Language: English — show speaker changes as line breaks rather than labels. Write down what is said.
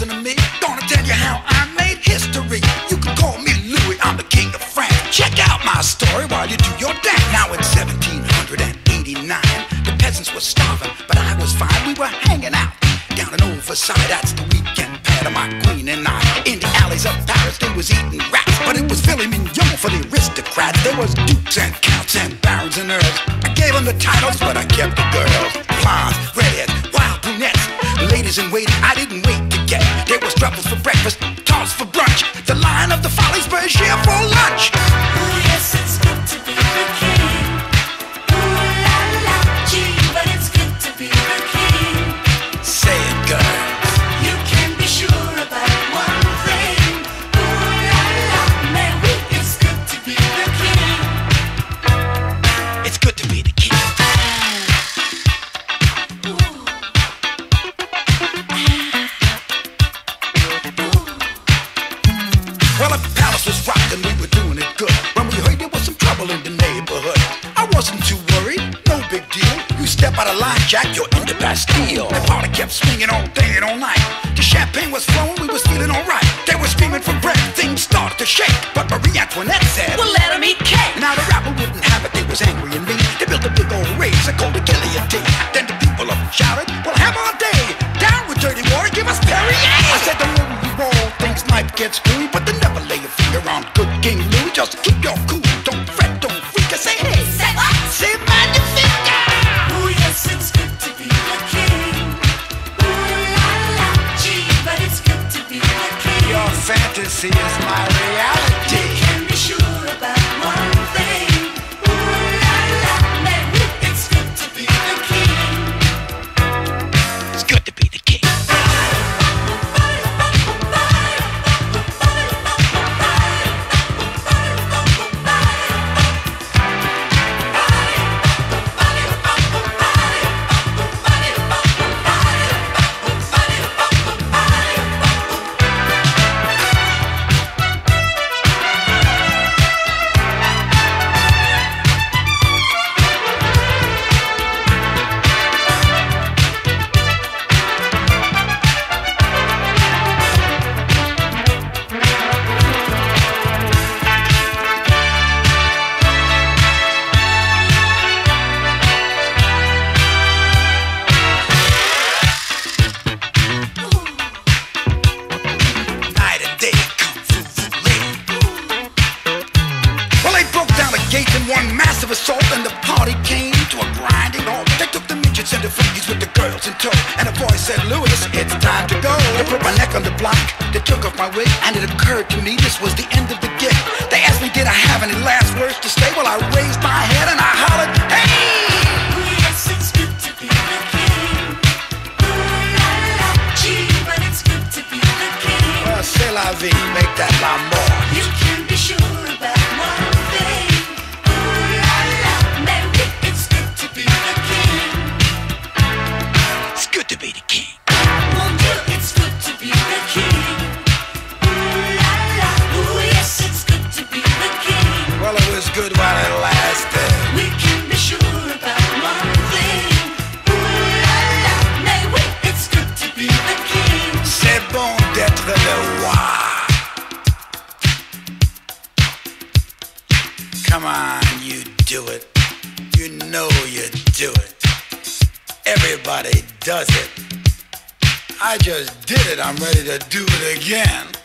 listen to me. Gonna tell you how I made history. You can call me Louis, I'm the king of France. Check out my story while you do your dance. Now in 1789, the peasants were starving, but I was fine. We were hanging out down in Versailles. That's the weekend pad
of my queen and I. In the alleys of Paris, they was eating rats,
but it was
filet mignon for the aristocrats. There was dukes and counts and barons and earls. I gave them the
titles, but I kept the girls. Blondes, redheads, wild brunettes, ladies in waiting. I didn't wait there was truffles for breakfast, tarts for brunch. The line of the follies here for lunch. Step out of line, Jack, you're in the Bastille. The party kept swinging all day and all night. The champagne was flowing, we was feeling alright. They were screaming for bread, things started to shake. But Marie Antoinette said,
Well, let 'em eat cake.
Now the rapper wouldn't have it, they was angry and mean. They built a big old race and called the guillotine. Then the people up shouted, We'll have our day. Down with dirty water, give us Perrier. I said, Don't worry, you all things might get screwed, but then never lay your finger on good King Louis. Just keep your cool, don't fret, don't freak. I say, Hey, fantasy is my reality. And a voice said, "Louis, it's time to go." They put my neck on the block, they took off my wig, and it occurred to me this was the end of the gig. They asked me, did I have any last words to say? Well, I raised my head and I hollered, "Hey!"
Yes, it's good to be the king. La la, but it's good to be the king.
Well, la vie, make that l'amour. You do it. You know you do it. Everybody does it. I just did it. I'm ready to do it again.